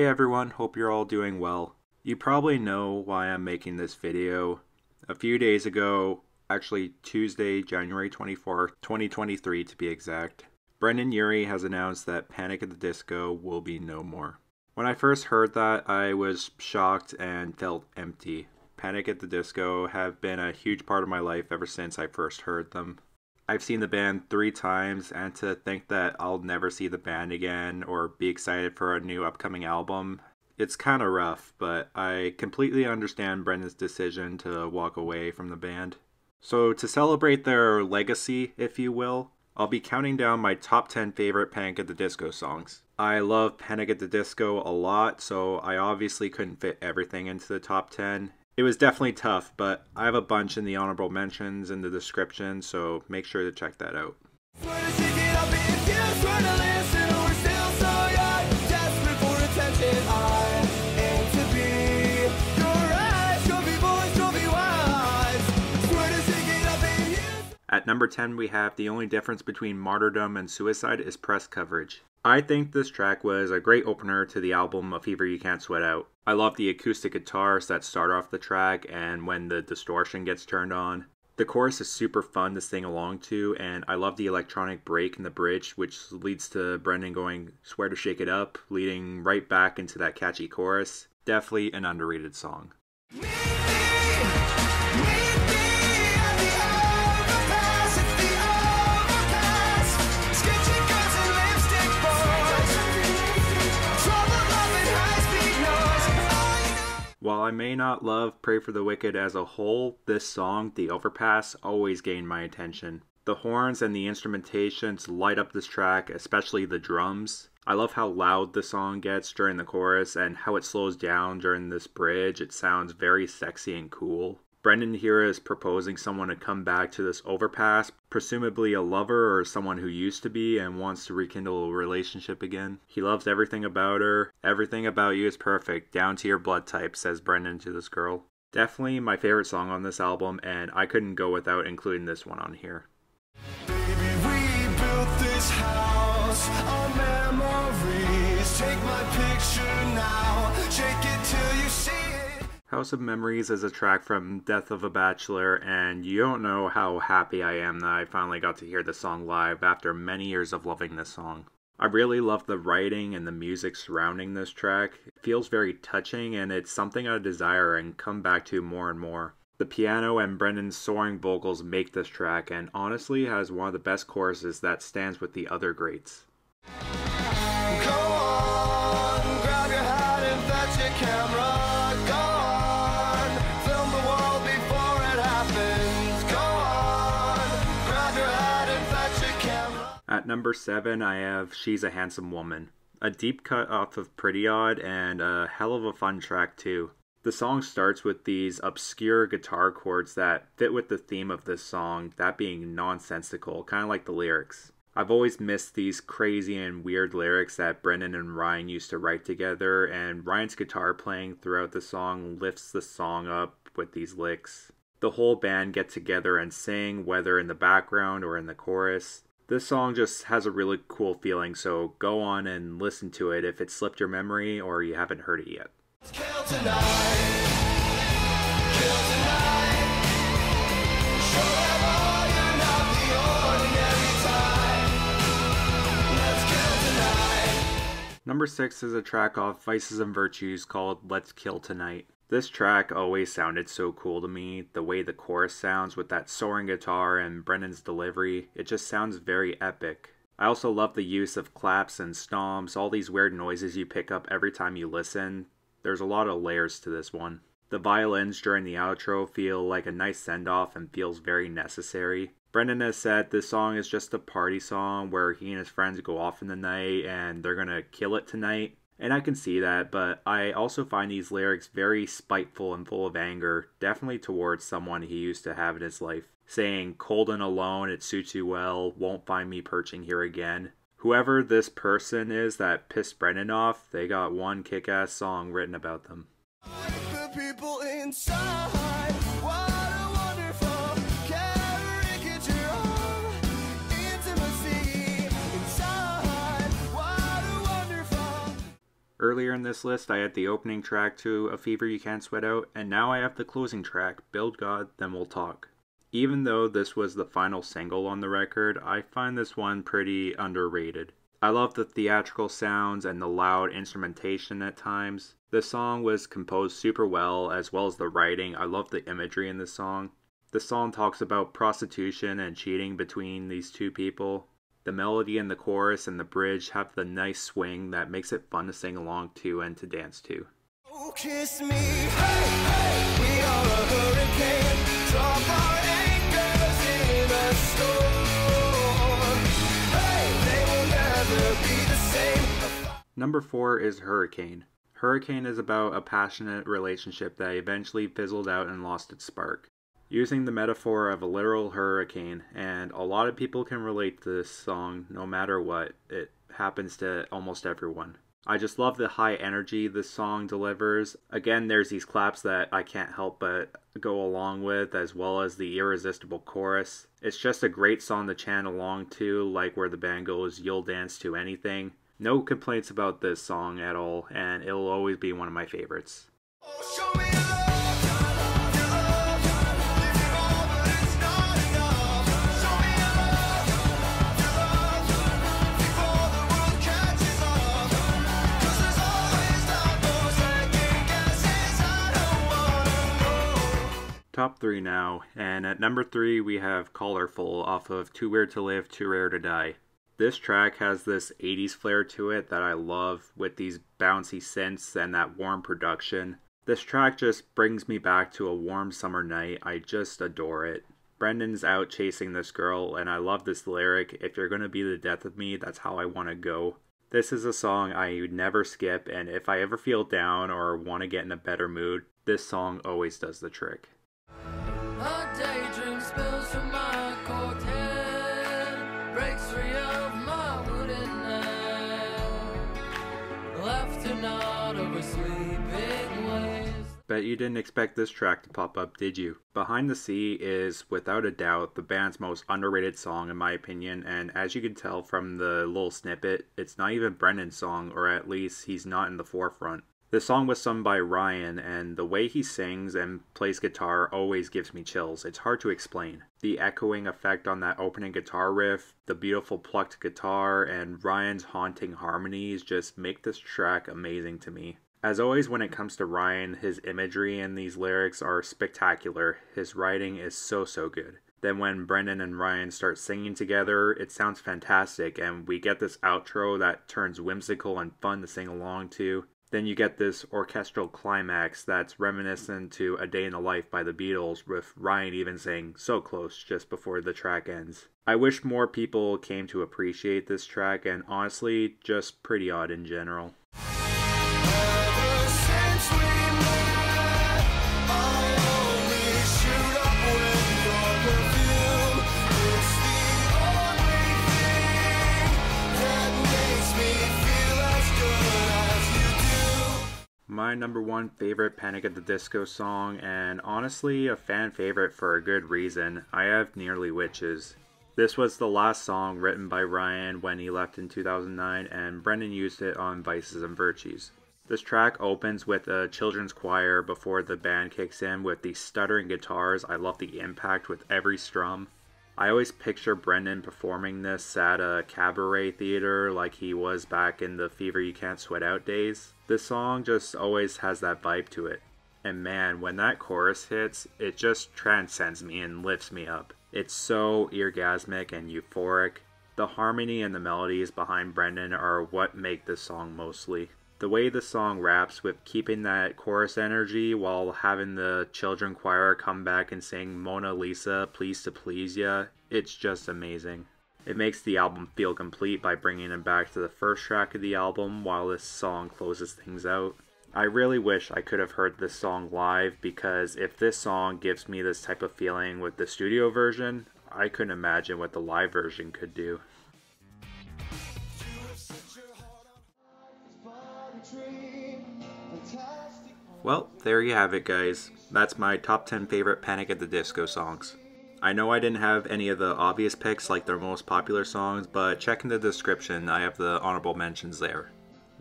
Hey everyone, hope you're all doing well. You probably know why I'm making this video. A few days ago, actually Tuesday, January 24th, 2023 to be exact, Brendon Urie has announced that Panic at the Disco will be no more. When I first heard that, I was shocked and felt empty. Panic at the Disco have been a huge part of my life ever since I first heard them. I've seen the band three times, and to think that I'll never see the band again or be excited for a new upcoming album, it's kind of rough, but I completely understand Brendon's decision to walk away from the band. So, to celebrate their legacy, if you will, I'll be counting down my top 10 favorite Panic at the Disco songs. I love Panic at the Disco a lot, so I obviously couldn't fit everything into the top 10, it was definitely tough, but I have a bunch in the honorable mentions in the description, so make sure to check that out. At number 10, we have the only difference between martyrdom and suicide is press coverage. I think this track was a great opener to the album A Fever You Can't Sweat Out. I love the acoustic guitars that start off the track and when the distortion gets turned on. The chorus is super fun to sing along to, and I love the electronic break in the bridge, which leads to Brendon going Swear to Shake It Up, leading right back into that catchy chorus. Definitely an underrated song. While I may not love Pray for the Wicked as a whole, this song, The Overpass, always gained my attention. The horns and the instrumentations light up this track, especially the drums. I love how loud the song gets during the chorus and how it slows down during this bridge. It sounds very sexy and cool. Brendon here is proposing someone to come back to this overpass, presumably a lover or someone who used to be and wants to rekindle a relationship again. He loves everything about her. Everything about you is perfect, down to your blood type, says Brendon to this girl. Definitely my favorite song on this album, and I couldn't go without including this one on here. House of Memories is a track from Death of a Bachelor, and you don't know how happy I am that I finally got to hear the song live after many years of loving this song. I really love the writing and the music surrounding this track. It feels very touching, and it's something I desire and come back to more and more. The piano and Brendon's soaring vocals make this track, and honestly has one of the best choruses that stands with the other greats. At number seven, I have She's a Handsome Woman. A deep cut off of Pretty Odd and a hell of a fun track, too. The song starts with these obscure guitar chords that fit with the theme of this song, that being nonsensical, kind of like the lyrics. I've always missed these crazy and weird lyrics that Brendon and Ryan used to write together, and Ryan's guitar playing throughout the song lifts the song up with these licks. The whole band get together and sing, whether in the background or in the chorus. This song just has a really cool feeling, so go on and listen to it if it slipped your memory or you haven't heard it yet. Number 6 is a track off Vices and Virtues called Let's Kill Tonight. This track always sounded so cool to me. The way the chorus sounds with that soaring guitar and Brendon's delivery, it just sounds very epic. I also love the use of claps and stomps, all these weird noises you pick up every time you listen. There's a lot of layers to this one. The violins during the outro feel like a nice send off and feels very necessary. Brendon has said this song is just a party song where he and his friends go off in the night and they're gonna kill it tonight. And I can see that, but I also find these lyrics very spiteful and full of anger, definitely towards someone he used to have in his life. Saying, cold and alone, it suits you well, won't find me perching here again. Whoever this person is that pissed Brendon off, they got one kick ass song written about them. Earlier in this list, I had the opening track to A Fever You Can't Sweat Out, and now I have the closing track, Build God, Then We'll Talk. Even though this was the final single on the record, I find this one pretty underrated. I love the theatrical sounds and the loud instrumentation at times. The song was composed super well, as well as the writing. I love the imagery in this song. The song talks about prostitution and cheating between these two people. The melody and the chorus and the bridge have the nice swing that makes it fun to sing along to and to dance to. Oh, kiss me, hey, hey, Number four is Hurricane. Hurricane is about a passionate relationship that eventually fizzled out and lost its spark. Using the metaphor of a literal hurricane, and a lot of people can relate to this song no matter what, it happens to almost everyone. I just love the high energy this song delivers. Again, there's these claps that I can't help but go along with, as well as the irresistible chorus. It's just a great song to chant along to, like where the band goes, You'll Dance to Anything. No complaints about this song at all, and it'll always be one of my favorites. Oh, Top three now, and at number three we have Collar Full off of Too Weird to Live, Too Rare to Die. This track has this 80s flair to it that I love with these bouncy synths and that warm production. This track just brings me back to a warm summer night. I just adore it. Brendon's out chasing this girl, and I love this lyric If you're gonna be the death of me, that's how I wanna go. This is a song I never skip, and if I ever feel down or want to get in a better mood, this song always does the trick. Bet you didn't expect this track to pop up, did you? Behind the Sea is, without a doubt, the band's most underrated song in my opinion, and as you can tell from the little snippet, it's not even Brendon's song, or at least he's not in the forefront. The song was sung by Ryan, and the way he sings and plays guitar always gives me chills. It's hard to explain. The echoing effect on that opening guitar riff, the beautiful plucked guitar, and Ryan's haunting harmonies just make this track amazing to me. As always, when it comes to Ryan, his imagery and these lyrics are spectacular. His writing is so, so good. Then, when Brendon and Ryan start singing together, it sounds fantastic, and we get this outro that turns whimsical and fun to sing along to. Then you get this orchestral climax that's reminiscent to A Day in the Life by the Beatles, with Ryan even saying so close just before the track ends. I wish more people came to appreciate this track, and honestly, just pretty odd in general. My number one favorite Panic at the Disco song, and honestly, a fan favorite for a good reason. I have Nearly Witches. This was the last song written by Ryan when he left in 2009, and Brendon used it on Vices and Virtues. This track opens with a children's choir before the band kicks in with the stuttering guitars. I love the impact with every strum. I always picture Brendon performing this at a cabaret theater like he was back in the Fever You Can't Sweat Out days. This song just always has that vibe to it. And man, when that chorus hits, it just transcends me and lifts me up. It's so orgasmic and euphoric. The harmony and the melodies behind Brendon are what make this song mostly the way the song raps with keeping that chorus energy while having the children choir come back and sing Mona Lisa, Please to Please Ya, it's just amazing. It makes the album feel complete by bringing it back to the first track of the album while this song closes things out. I really wish I could have heard this song live because if this song gives me this type of feeling with the studio version, I couldn't imagine what the live version could do. Well, there you have it, guys. That's my top 10 favorite Panic at the Disco songs. I know I didn't have any of the obvious picks like their most popular songs, but check in the description, I have the honorable mentions there.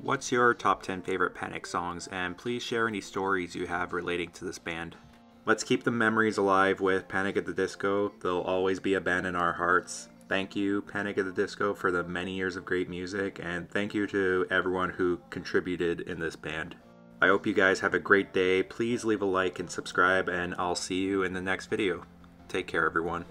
What's your top 10 favorite Panic songs, and please share any stories you have relating to this band. Let's keep the memories alive with Panic at the Disco. They'll always be a band in our hearts. Thank you, Panic at the Disco, for the many years of great music, and thank you to everyone who contributed in this band. I hope you guys have a great day. Please leave a like and subscribe, and I'll see you in the next video. Take care, everyone.